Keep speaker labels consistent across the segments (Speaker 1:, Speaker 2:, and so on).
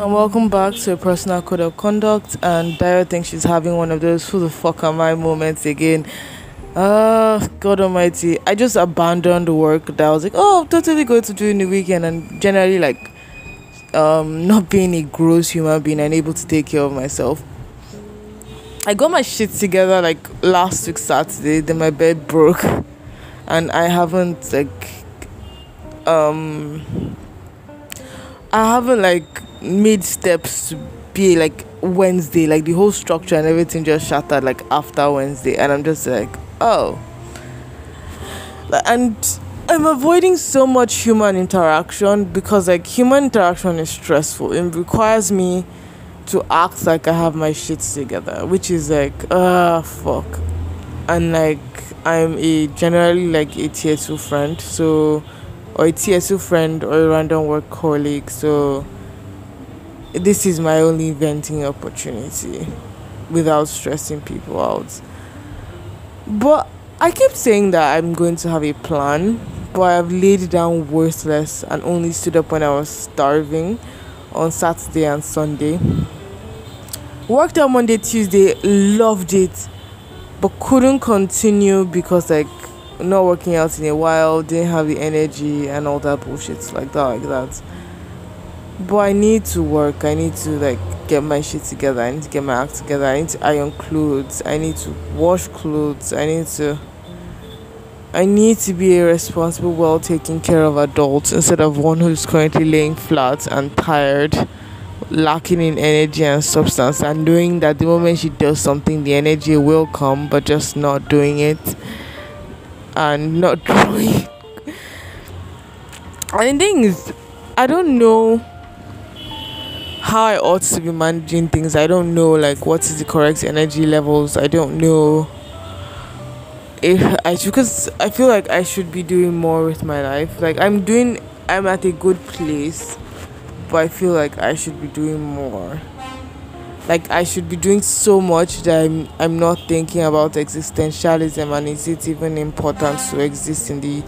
Speaker 1: And welcome back to a personal code of conduct. And Dio thinks she's having one of those who the fuck am I moments again. Ah, God Almighty! I just abandoned work that I was like, oh, I'm totally going to do in the weekend, and generally like, um, not being a gross human being and able to take care of myself. I got my shit together like last week Saturday. Then my bed broke, and I haven't like, um, I haven't like made steps to be like Wednesday, like the whole structure and everything just shattered like after Wednesday, and I'm just like, oh. And I'm avoiding so much human interaction because like human interaction is stressful. It requires me to act like I have my shit together, which is like, ah, uh, fuck. And like, I'm a generally like a two friend, so, or a two friend or a random work colleague, so this is my only venting opportunity without stressing people out. But I keep saying that I'm going to have a plan, but I've laid down worthless and only stood up when I was starving on Saturday and Sunday. Worked on Monday, Tuesday, loved it, but couldn't continue because like not working out in a while, didn't have the energy and all that bullshit like that, like that but I need to work. I need to like get my shit together. I need to get my act together. I need to iron clothes. I need to wash clothes. I need to I need to be a responsible, well taken care of adult instead of one who's currently laying flat and tired, lacking in energy and substance, and knowing that the moment she does something, the energy will come, but just not doing it and not doing. and the thing is, I don't know how I ought to be managing things. I don't know like what is the correct energy levels. I don't know if I should, because I feel like I should be doing more with my life. Like I'm doing I'm at a good place, but I feel like I should be doing more. Like I should be doing so much that I'm I'm not thinking about existentialism and is it even important to exist in the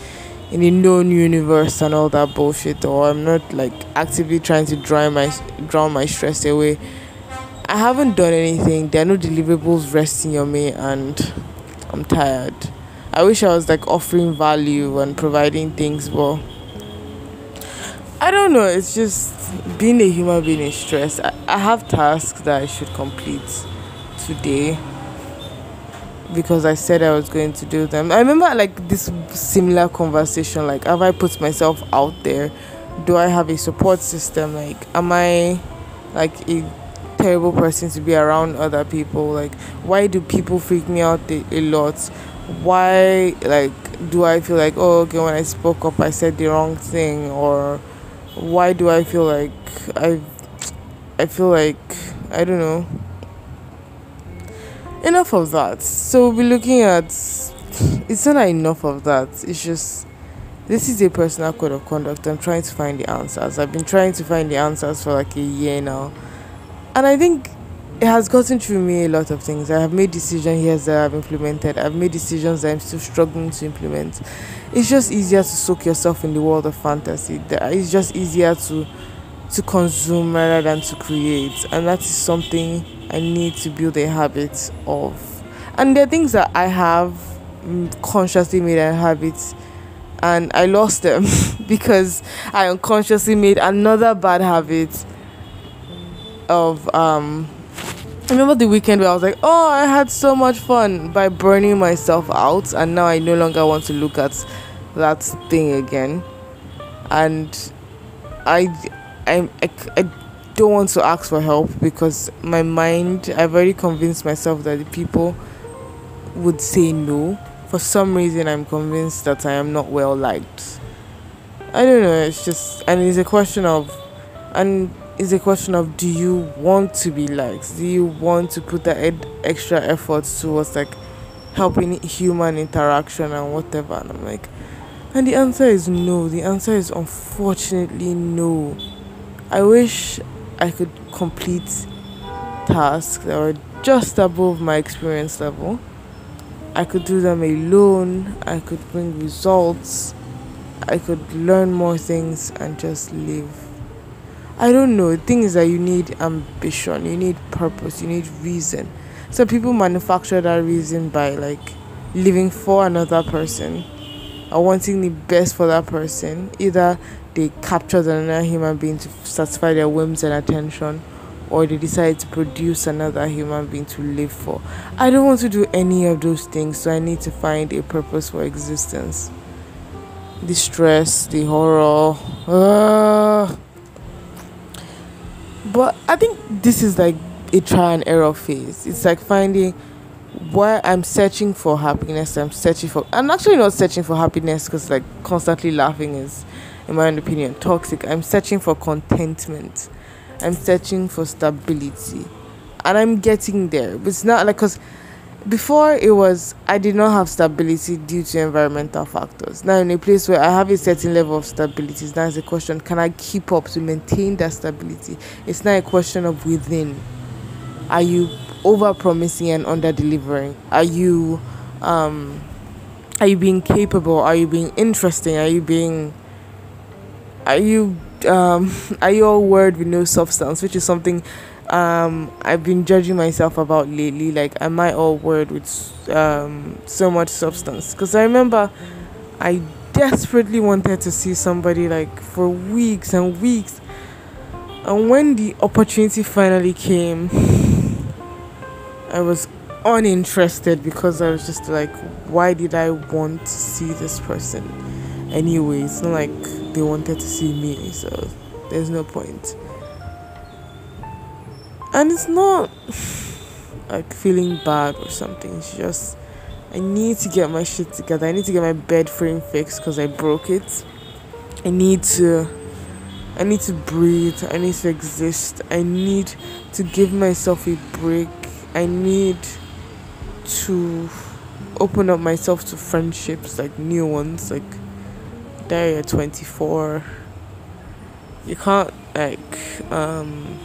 Speaker 1: in a known universe and all that bullshit or I'm not like actively trying to drown my drown my stress away. I haven't done anything. There are no deliverables resting on me and I'm tired. I wish I was like offering value and providing things but I don't know, it's just being a human being is stress. I, I have tasks that I should complete today because I said I was going to do them. I remember like this similar conversation like have I put myself out there? Do I have a support system? Like am I like a terrible person to be around other people? Like why do people freak me out a, a lot? Why like do I feel like oh okay when I spoke up I said the wrong thing or why do I feel like I I feel like I don't know enough of that. So we'll be looking at it's not enough of that. It's just this is a personal code of conduct. I'm trying to find the answers. I've been trying to find the answers for like a year now. And I think it has gotten through me a lot of things. I have made decisions here that I've implemented. I've made decisions that I'm still struggling to implement. It's just easier to soak yourself in the world of fantasy. It's just easier to to consume rather than to create. And that is something I need to build a habit of. And there are things that I have mm, consciously made a habit and I lost them because I unconsciously made another bad habit of um I remember the weekend where I was like, oh, I had so much fun by burning myself out, and now I no longer want to look at that thing again. And I, I, I, I don't want to ask for help because my mind I've already convinced myself that the people would say no. For some reason I'm convinced that I am not well liked. I don't know, it's just and it's a question of and it's a question of do you want to be liked? Do you want to put that ed- extra effort towards like helping human interaction and whatever? And I'm like and the answer is no. The answer is unfortunately no. I wish I could complete tasks that were just above my experience level. I could do them alone, I could bring results, I could learn more things and just live. I don't know. The thing is that you need ambition, you need purpose, you need reason. So people manufacture that reason by like living for another person or wanting the best for that person. Either they capture another human being to satisfy their whims and attention, or they decide to produce another human being to live for. I don't want to do any of those things, so I need to find a purpose for existence. The stress, the horror. Uh, but I think this is like a try and error phase. It's like finding where I'm searching for happiness. I'm searching for. I'm actually not searching for happiness because like constantly laughing is, in my own opinion, toxic. I'm searching for contentment. I'm searching for stability, and I'm getting there. But it's not like because before it was I did not have stability due to environmental factors. Now in a place where I have a certain level of stability, now is a question: Can I keep up to maintain that stability? It's not a question of within. Are you over promising and under delivering? Are you um are you being capable? Are you being interesting? Are you being are you um are you all word with no substance, which is something um I've been judging myself about lately. Like am I all word with um so much substance? Because I remember I desperately wanted to see somebody like for weeks and weeks and when the opportunity finally came I was uninterested because I was just like, why did I want to see this person? Anyway, it's not like they wanted to see me, so there's no point. And it's not like feeling bad or something, it's just I need to get my shit together. I need to get my bed frame fixed because I broke it. I need to I need to breathe. I need to exist. I need to give myself a break I need to open up myself to friendships, like new ones, like you're 24. You can't like um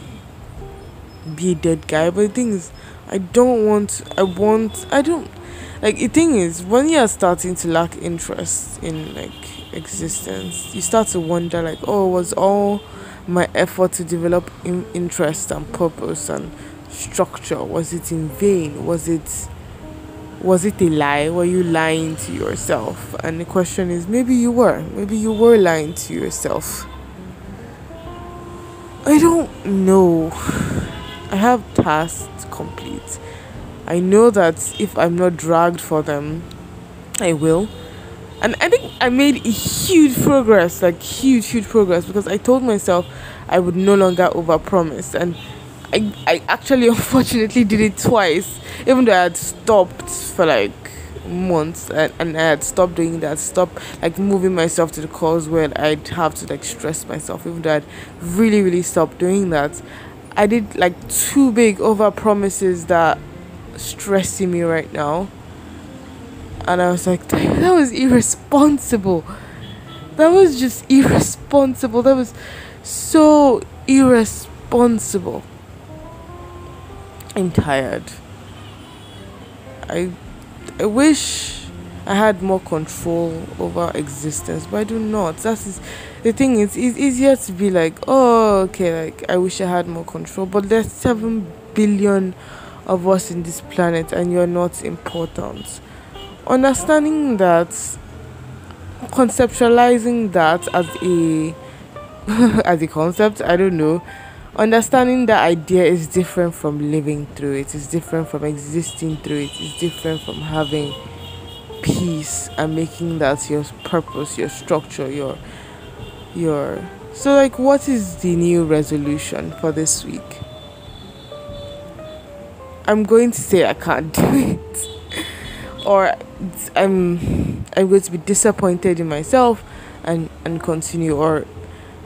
Speaker 1: be a dead guy, but the thing is, I don't want. I want. I don't like the thing is when you are starting to lack interest in like existence, you start to wonder like, oh, was all my effort to develop in- interest and purpose and structure was it in vain was it was it a lie were you lying to yourself and the question is maybe you were maybe you were lying to yourself i don't know i have tasks complete. I know that if i'm not dragged for them i will. And i think i made a huge progress like huge huge progress because i told myself i would no longer overpromise. And I, I actually unfortunately did it twice even though i had stopped for like months. And, and i had stopped doing that stop like moving myself to the cause where i'd have to like stress myself even though i'd really really stopped doing that i did like two big over promises that stressing me right now and i was like that was irresponsible that was just irresponsible that was so irresponsible I'm tired. I I wish I had more control over existence, but I do not. That's the thing. Is, it's easier to be like, oh, okay, like I wish I had more control. But there's seven billion of us in this planet, and you're not important. Understanding that, conceptualizing that as a as a concept, I don't know understanding that idea is different from living through it it's different from existing through it it's different from having peace and making that your purpose your structure your your so like what is the new resolution for this week i'm going to say i can't do it or i'm i'm going to be disappointed in myself and and continue or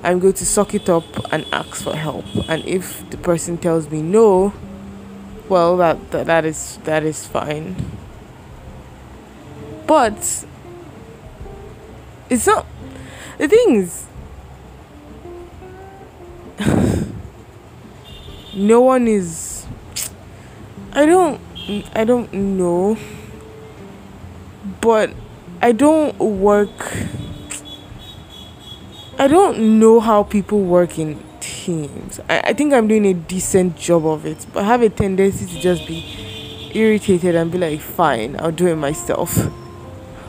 Speaker 1: I'm going to suck it up and ask for help. And if the person tells me no, well that that, that is that is fine. But it's not the thing is no one is I don't I don't know but I don't work I don't know how people work in teams. I, I think I'm doing a decent job of it, but I have a tendency to just be irritated and be like, fine, I'll do it myself.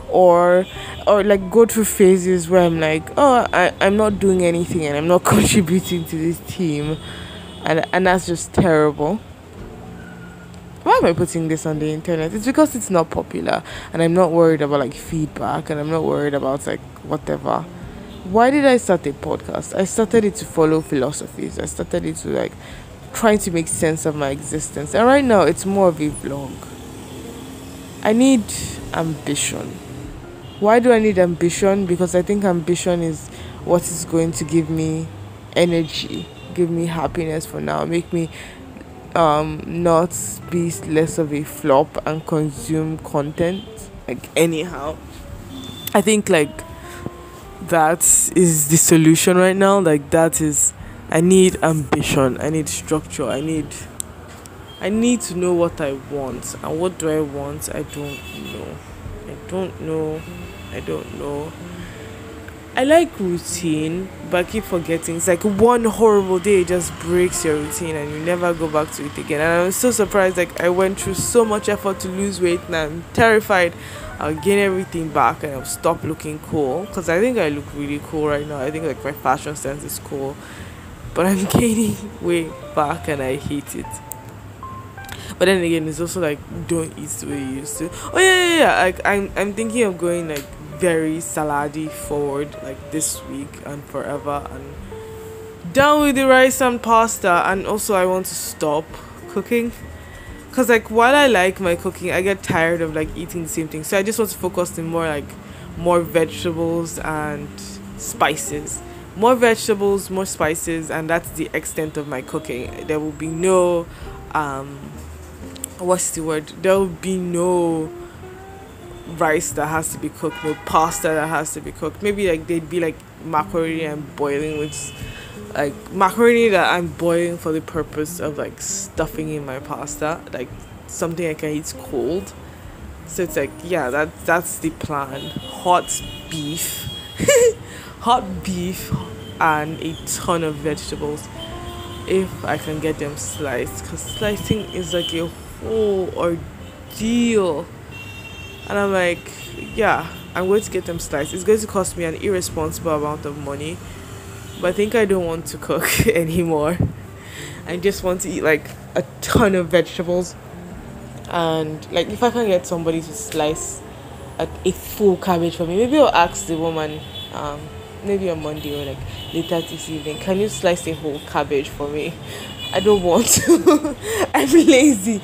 Speaker 1: Or or like go through phases where I'm like, oh, I, I'm not doing anything and I'm not contributing to this team. And, and that's just terrible. Why am I putting this on the internet? It's because it's not popular and I'm not worried about like feedback and I'm not worried about like whatever why did I start a podcast? I started it to follow philosophies. I started it to like trying to make sense of my existence. And right now it's more of a vlog. I need ambition. Why do I need ambition? Because I think ambition is what is going to give me energy, give me happiness for now, make me um not be less of a flop and consume content like anyhow. I think like that is the solution right now. Like that is i need ambition i need structure i need i need to know what i want. And what do i want? I don't know. I don't know. I don't know i like routine but i keep forgetting it's like one horrible day just breaks your routine and you never go back to it again and i'm so surprised like i went through so much effort to lose weight and i'm terrified I'll gain everything back and I'll stop looking cool because I think I look really cool right now. I think like my fashion sense is cool, but I'm gaining weight back and I hate it. But then again, it's also like don't eat the way you used to. Oh yeah, yeah, yeah. Like I'm, I'm thinking of going like very salady forward like this week and forever. And down with the rice and pasta. And also, I want to stop cooking. Because like while i like my cooking i get tired of like eating the same thing. So i just want to focus on more like more vegetables and spices. More vegetables more spices and that's the extent of my cooking. There will be no um what's the word? There will be no rice that has to be cooked no pasta that has to be cooked maybe like they'd be like macaroni and boiling which like macaroni that I'm boiling for the purpose of like stuffing in my pasta, like something I can eat cold. So it's like yeah, that that's the plan. Hot beef, hot beef, and a ton of vegetables, if I can get them sliced. Cause slicing is like a whole ordeal, and I'm like, yeah, I'm going to get them sliced. It's going to cost me an irresponsible amount of money but I think I don't want to cook anymore. I just want to eat like a ton of vegetables. And like if I can get somebody to slice a, a full cabbage for me, maybe I'll ask the woman, um, maybe on Monday or like later this evening, can you slice a whole cabbage for me? I don't want to. I'm lazy.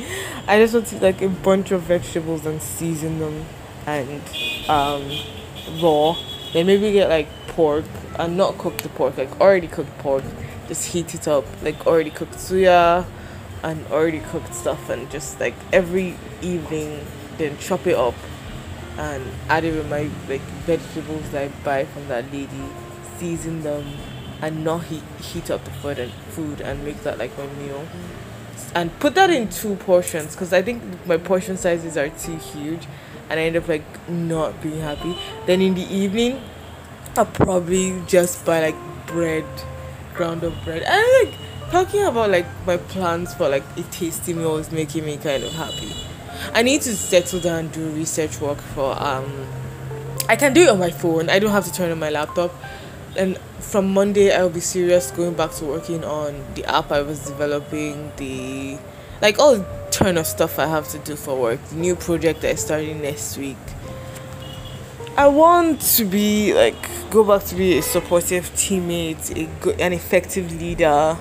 Speaker 1: I just want to eat like a bunch of vegetables and season them and um, raw. Then maybe get like pork and not cook the pork, like already cooked pork, just heat it up, like already cooked suya and already cooked stuff, and just like every evening, then chop it up and add it with my like vegetables that I buy from that lady, season them, and not heat heat up the food and food and make that like my meal. And put that in two portions because I think my portion sizes are too huge and I end up like not being happy. Then in the evening, I'll probably just buy like bread, ground up bread. And like talking about like my plans for like a tasty meal is making me kind of happy. I need to settle down and do research work for um I can do it on my phone. I don't have to turn on my laptop. And from Monday I'll be serious going back to working on the app I was developing, the like all the ton of stuff I have to do for work, the new project that is starting next week I want to be like go back to be a supportive teammate, a good, an effective leader.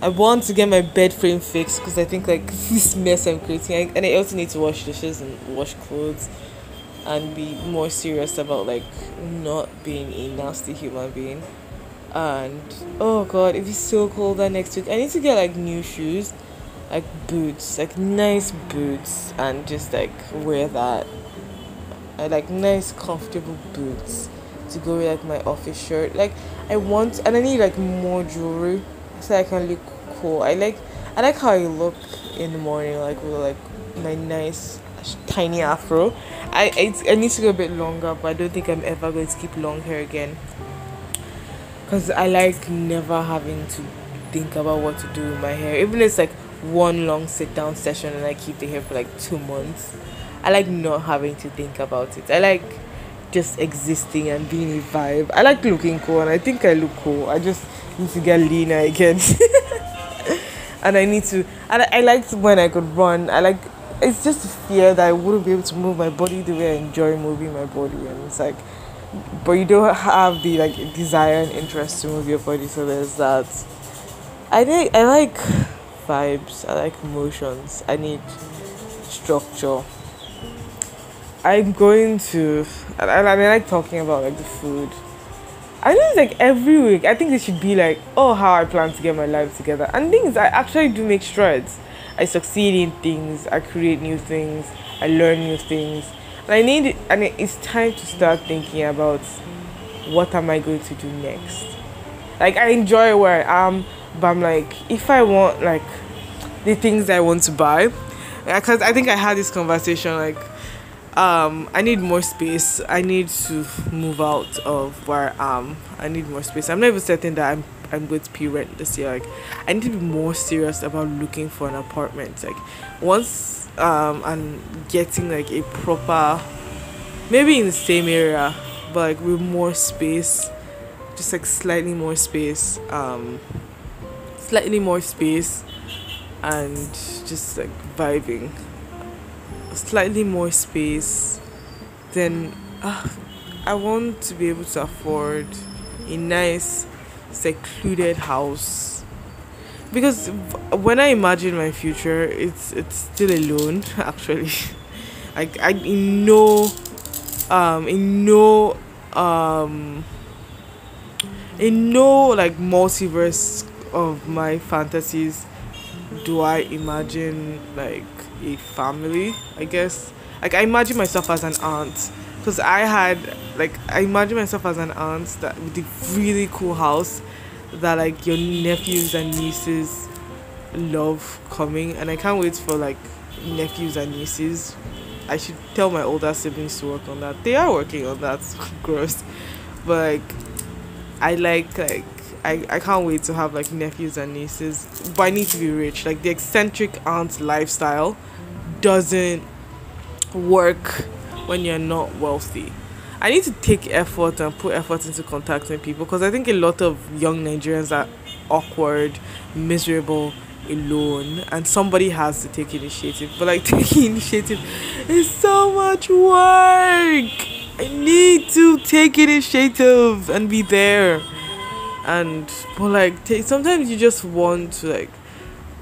Speaker 1: I want to get my bed frame fixed because I think like this mess I'm creating, I, and I also need to wash dishes and wash clothes, and be more serious about like not being a nasty human being. And oh god, it is so cold that next week. I need to get like new shoes, like boots, like nice boots, and just like wear that I like nice comfortable boots to go with like my office shirt. Like I want and I need like more jewelry so I can look cool. I like I like how I look in the morning like with like my nice tiny afro. I I, I need to go a bit longer but I don't think I'm ever going to keep long hair again. because I like never having to think about what to do with my hair. Even if it's like one long sit down session and I keep the hair for like two months. I like not having to think about it. I like just existing and being a vibe. I like looking cool and I think I look cool. I just need to get leaner again. and I need to and I, I liked when I could run. I like it's just fear that I wouldn't be able to move my body the way I enjoy moving my body and it's like but you don't have the like desire and interest to move your body so there's that. I think I like vibes, I like emotions, I need structure. I'm going to and I, I like talking about like the food. I think it's like every week. I think it should be like, oh, how I plan to get my life together. And things I actually do make strides. I succeed in things. I create new things. I learn new things. And I need, and it's time to start thinking about what am I going to do next. Like I enjoy where I am, but I'm like, if I want like the things I want to buy, because I think I had this conversation like um i need more space i need to move out of where i am i need more space i'm not even certain that i'm i'm going to pay rent this year. Like i need to be more serious about looking for an apartment. Like once um i'm getting like a proper maybe in the same area but like with more space just like slightly more space um slightly more space and just like vibing. Slightly more space, then uh, I want to be able to afford a nice, secluded house. Because when I imagine my future, it's it's still alone. Actually, like I in no, um, in no, um, in no like multiverse of my fantasies do I imagine like a family, I guess. Like I imagine myself as an aunt because I had like I imagine myself as an aunt that with a really cool house that like your nephews and nieces love coming and I can't wait for like nephews and nieces. I should tell my older siblings to work on that. They are working on that. Gross. But like I like like I, I can't wait to have like nephews and nieces. But I need to be rich. Like the eccentric aunt lifestyle doesn't work when you're not wealthy. I need to take effort and put effort into contacting people because I think a lot of young Nigerians are awkward, miserable, alone, and somebody has to take initiative. But like taking initiative is so much work. I need to take initiative and be there. And but like sometimes you just want to like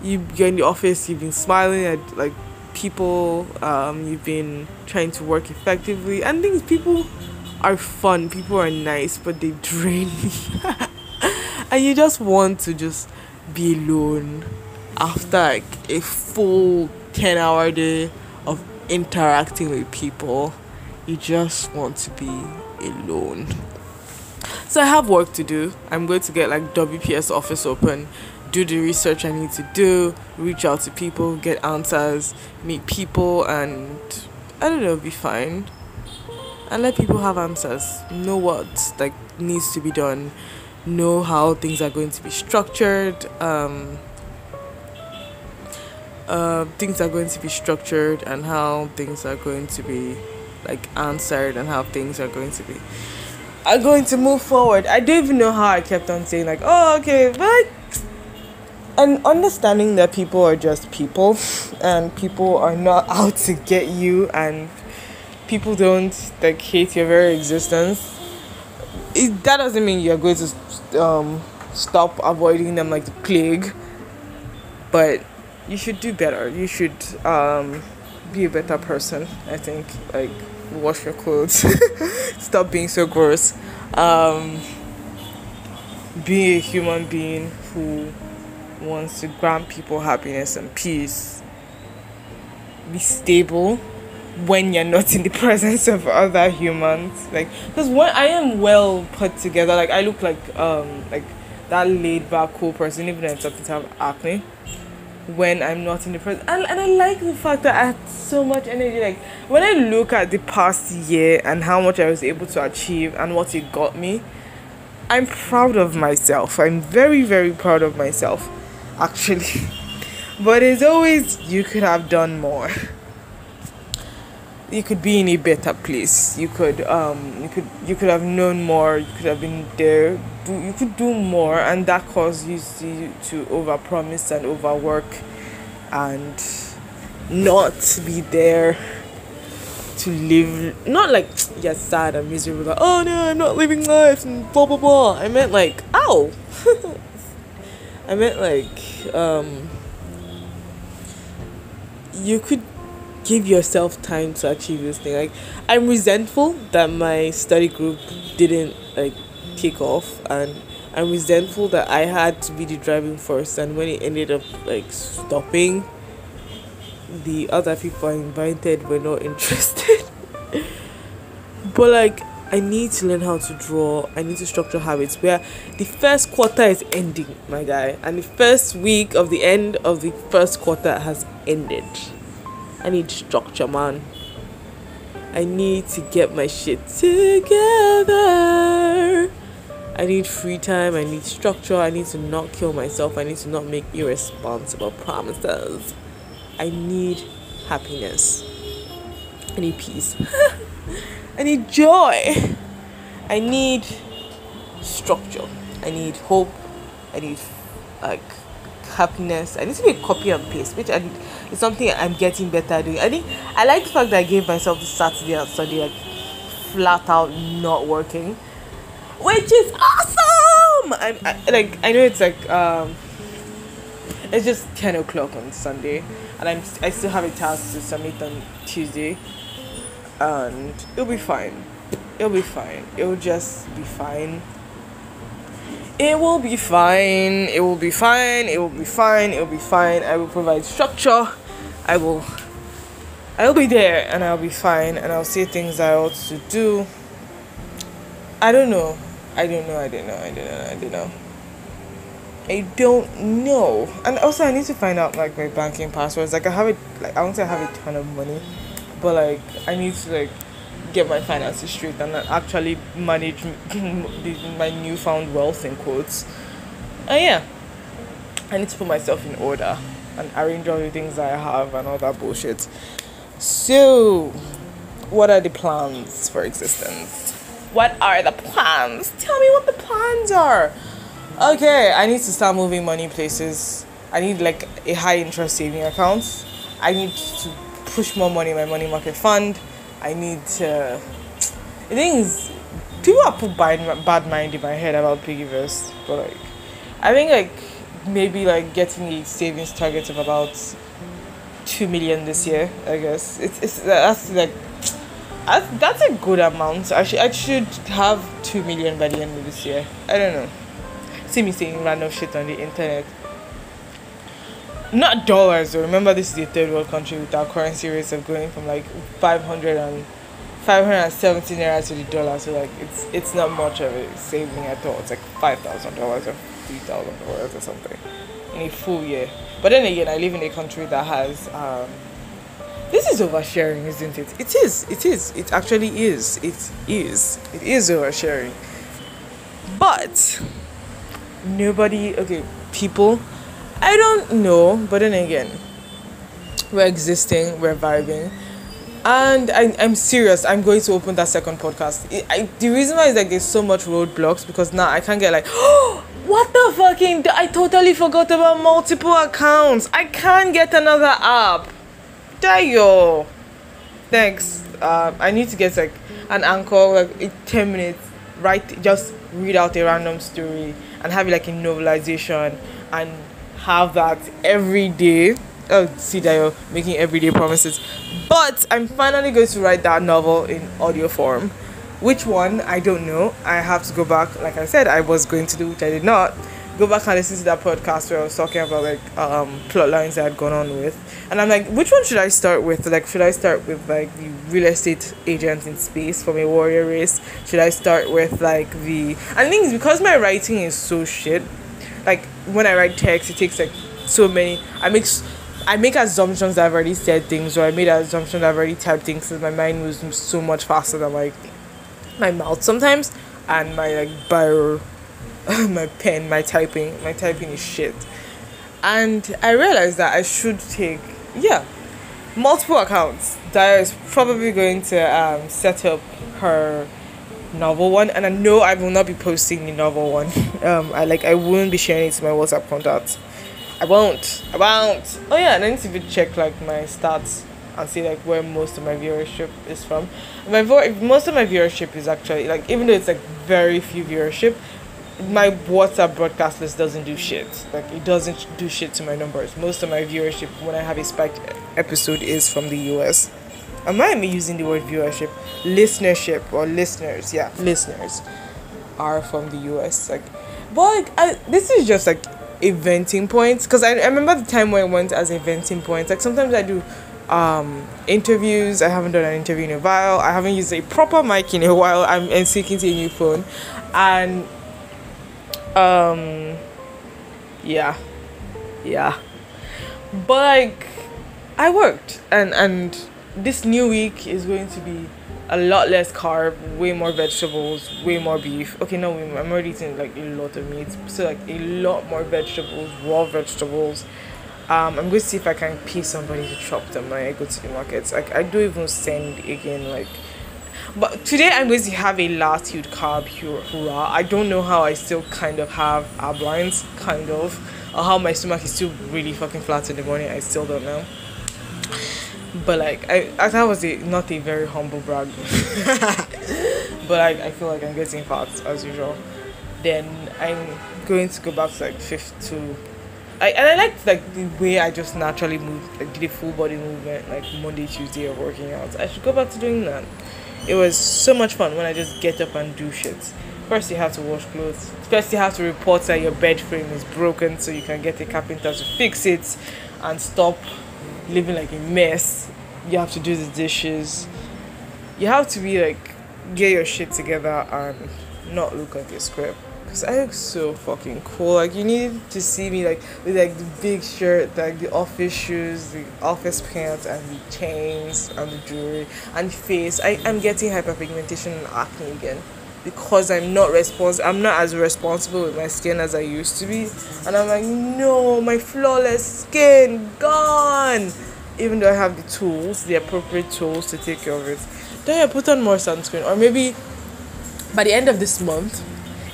Speaker 1: you you're in the office, you've been smiling at like people um, you've been trying to work effectively and things people are fun people are nice but they drain me and you just want to just be alone after like a full 10 hour day of interacting with people. You just want to be alone. So i have work to do. I'm going to get like wps office open do the research I need to do, reach out to people, get answers, meet people, and I don't know, be fine. And let people have answers. Know what like needs to be done. Know how things are going to be structured. Um, uh, things are going to be structured and how things are going to be like answered and how things are going to be are going to move forward. I don't even know how I kept on saying like, oh okay, but and understanding that people are just people and people are not out to get you and people don't like hate your very existence. It, that doesn't mean you're going to um, stop avoiding them like the plague but you should do better. You should um, be a better person i think. Like wash your clothes. Stop being so gross. Um, be a human being who wants to grant people happiness and peace. Be stable when you're not in the presence of other humans. Like, because when I am well put together, like I look like um like that laid back cool person, even I'm to have acne. When I'm not in the presence, and, and I like the fact that I had so much energy. Like when I look at the past year and how much I was able to achieve and what it got me, I'm proud of myself. I'm very, very proud of myself, actually. but it's always, you could have done more. You could be in a better place. You could, um, you could, you could have known more. You could have been there. Do you could do more, and that caused you to, to overpromise and overwork, and not be there to live not like you're sad and miserable like oh no i'm not living life and blah blah blah i meant like ow i meant like um you could give yourself time to achieve this thing like i'm resentful that my study group didn't like kick off and i'm resentful that i had to be the driving force and when it ended up like stopping the other people I invited were not interested. but like I need to learn how to draw. I need to structure habits where the first quarter is ending, my guy, and the first week of the end of the first quarter has ended. I need structure, man. I need to get my shit together. I need free time. I need structure. I need to not kill myself. I need to not make irresponsible promises. I need happiness. I need peace. I need joy. I need structure. I need hope. I need like happiness. I need to be a copy and paste, which I it's something I'm getting better at doing. I think I like the fact that I gave myself the Saturday and Sunday like flat out not working, which is awesome. I'm I, like I know it's like um it's just 10 o'clock on Sunday, and I'm I still have a task to submit on Tuesday, and it'll be fine. It'll be fine. It'll just be fine. It will be fine. It will be fine. It will be fine. It will be fine. I will provide structure. I will. I'll be there and I'll be fine and I'll say things I ought to do. I don't know. I don't know. I don't know. I don't know. I don't know. I don't know. And also I need to find out like my banking passwords. Like I have it like I want to have a ton of money. But like I need to like get my finances straight and actually manage my newfound wealth in quotes. And yeah. I need to put myself in order and arrange all the things I have and all that bullshit. So what are the plans for existence? What are the plans? Tell me what the plans are okay, I need to start moving money places. I need like a high interest saving account. I need to push more money in my money market fund. I need to. The thing is, people have put bad, bad mind in my head about PiggyVest, but like, I think like maybe like getting a savings target of about two million this year. I guess it's it's that's like that's, that's a good amount. I should I should have two million by the end of this year. I don't know see me saying random shit on the internet. Not dollars. Remember this is a third world country with our currency rates of going from like 500 and 570 naira to the dollar. So like it's it's not much of a saving at all. It's like five thousand dollars or three thousand dollars or something in a full year. But then again, I live in a country that has um, this is oversharing, isn't it? It is. It is. It actually is. It is. It is oversharing. But nobody okay people i don't know but then again we're existing we're vibing. And I, i'm serious i'm going to open that second podcast. I, the reason why is like there's so much roadblocks because now i can't get like oh what the fucking i totally forgot about multiple accounts. I can't get another app. Dio. thanks. Uh, i need to get like an anchor like 10 minutes. Right just read out a random story and have it like a novelization and have that every day. Oh, see that you're making everyday promises. But I'm finally going to write that novel in audio form. Which one? I don't know. I have to go back. Like I said, I was going to do, which I did not. Go back and listen to that podcast where I was talking about like um, plot lines I had gone on with. And I'm like, which one should I start with? Like, should I start with like the real estate agent in space from a warrior race? Should I start with like the. And the thing is, because my writing is so shit, like when I write text, it takes like so many. I make. I make assumptions that I've already said things, or I made an assumption that I've already typed things, because my mind moves so much faster than like my mouth sometimes, and my like bio my pen, my typing, my typing is shit. And I realized that I should take yeah multiple accounts. Daya is probably going to um, set up her novel one, and I know I will not be posting the novel one. Um, I like I won't be sharing it to my WhatsApp contacts. I won't. I won't. Oh yeah, and I need to check like my stats and see like where most of my viewership is from. My vo- most of my viewership is actually like even though it's like very few viewership, my WhatsApp broadcast list doesn't do shit. Like it doesn't do shit to my numbers. Most of my viewership when I have a spiked episode is from the US. Am I using the word viewership? Listenership or listeners? Yeah, listeners are from the US. Like, but like, I, this is just like a venting point because I, I remember the time when I went as a venting point. Like sometimes I do um interviews. I haven't done an interview in a while. I haven't used a proper mic in a while. I'm, I'm seeking to a new phone, and um, yeah, yeah, but like I worked and and this new week is going to be a lot less carb, way more vegetables, way more beef. Okay, no, I'm already eating like a lot of meat, so like a lot more vegetables, raw vegetables. Um, I'm going to see if I can pay somebody to chop them when I go to the markets. Like I don't even send again. Like, but today I'm going to have a last huge carb hurrah. I don't know how I still kind of have ab kind of, or how my stomach is still really fucking flat in the morning. I still don't know but like I, I that was a not a very humble brag. But I, I feel like I'm getting fat as usual. Then I'm going to go back to like fifth to I and I liked like the way I just naturally moved like did a full body movement like Monday Tuesday of working out. I should go back to doing that. It was so much fun when I just get up and do shit. First you have to wash clothes. First you have to report that your bed frame is broken so you can get a carpenter to fix it and stop living like a mess. You have to do the dishes. You have to be like, get your shit together and not look like a script. Cause I look so fucking cool. Like you need to see me like with like the big shirt, like the office shoes, the office pants, and the chains and the jewelry and face. I am getting hyperpigmentation and acne again because I'm not respons- I'm not as responsible with my skin as I used to be. And I'm like, no, my flawless skin gone. Even though I have the tools, the appropriate tools to take care of it. Then I put on more sunscreen. Or maybe by the end of this month,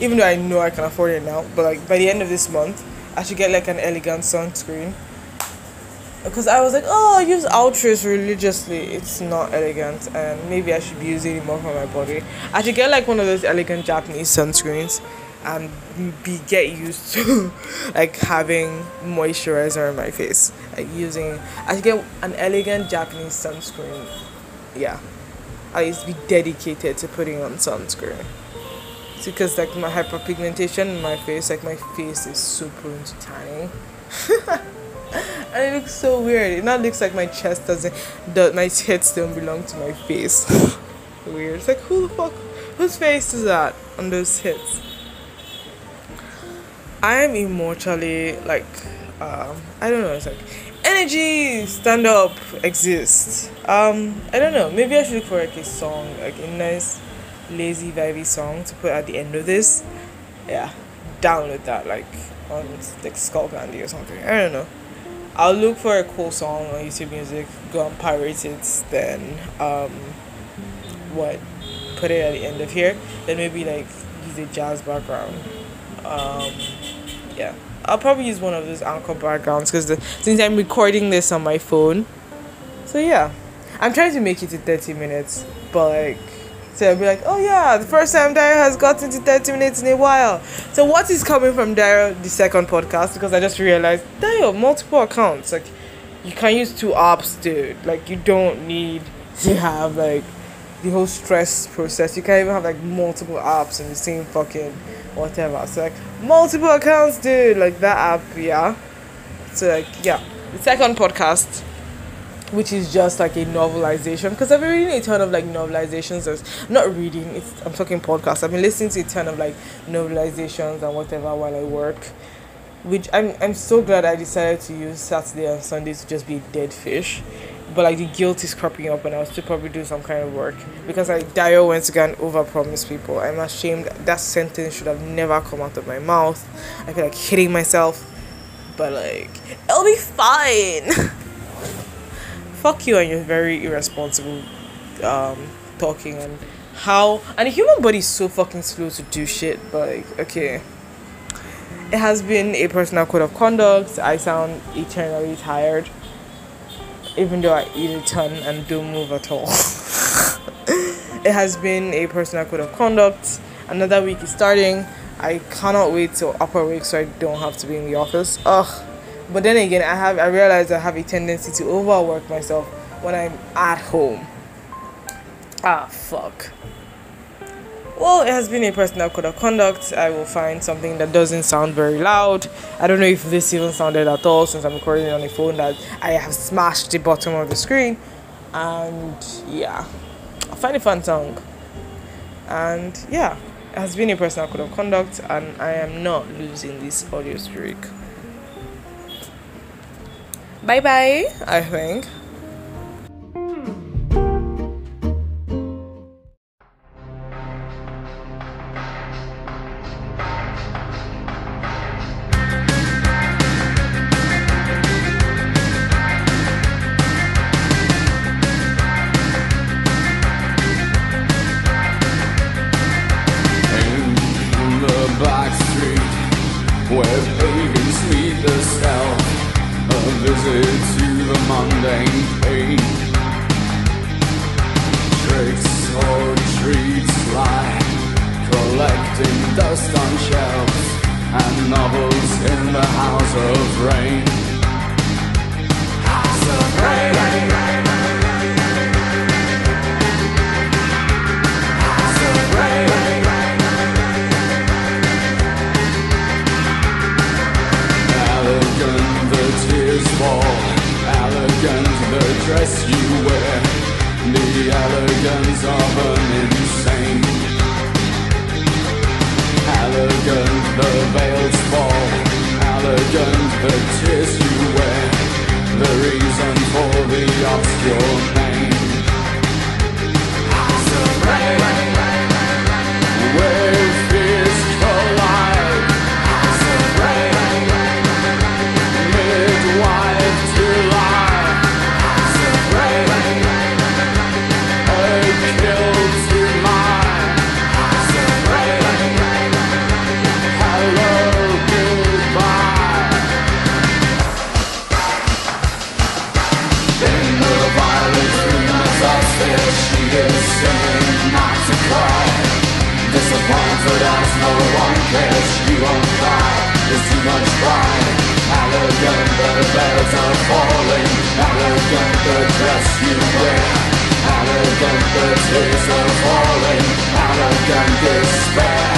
Speaker 1: even though I know I can afford it now, but like by the end of this month, I should get like an elegant sunscreen because I was like, oh, I use Altruist religiously. It's not elegant, and maybe I should be using it more for my body. I should get like one of those elegant Japanese sunscreens, and be get used to like having moisturizer on my face. Like using, I should get an elegant Japanese sunscreen. Yeah, I used to be dedicated to putting on sunscreen. It's because like my hyperpigmentation in my face, like my face is super into tanning. and it looks so weird. It now looks like my chest doesn't, the, my tits don't belong to my face. weird. It's like who the fuck, whose face is that on those hits? I'm immortally like, um, I don't know. It's like energy, stand up, exist. Um, I don't know. Maybe I should look for like a song, like a nice, lazy, vibey song to put at the end of this. Yeah, download that like on like Skull Candy or something. I don't know. I'll look for a cool song on YouTube Music, go and pirate it, then um, what, put it at the end of here, then maybe like use a jazz background. Um, yeah, I'll probably use one of those anchor backgrounds because since I'm recording this on my phone, so yeah, I'm trying to make it to thirty minutes, but like so I'll be like, oh yeah, the first time Dario has gotten to 30 minutes in a while. So what is coming from Dario, the second podcast? Because I just realized, Dario, multiple accounts. Like, you can use two apps, dude. Like, you don't need to have, like, the whole stress process. You can't even have, like, multiple apps in the same fucking whatever. So, like, multiple accounts, dude. Like, that app, yeah. So, like, yeah. The second podcast which is just like a novelization because I've been reading a ton of like novelizations as not reading it's I'm talking podcasts I've been listening to a ton of like novelizations and whatever while I work which I'm I'm so glad I decided to use Saturday and Sunday to just be a dead fish but like the guilt is cropping up and I'll still probably do some kind of work because I Dio went to go and overpromise people. I'm ashamed that sentence should have never come out of my mouth. I feel like hitting myself, but like it'll be fine. Fuck you and you're very irresponsible um, talking and how and the human body is so fucking slow to do shit. But like okay. It has been a personal code of conduct. I sound eternally tired even though I eat a ton and don't move at all. it has been a personal code of conduct. Another week is starting. I cannot wait till upper week so I don't have to be in the office. Ugh. But then again, I have I realize I have a tendency to overwork myself when I'm at home. Ah, fuck. Well, it has been a personal code of conduct. I will find something that doesn't sound very loud. I don't know if this even sounded at all since I'm recording on a phone that I have smashed the bottom of the screen. And yeah, I'll find a fun song. And yeah, it has been a personal code of conduct, and I am not losing this audio streak. Bye bye, I think.
Speaker 2: Bells are falling Arrogant the dress you. wear Arrogant the tears are falling Arrogant despair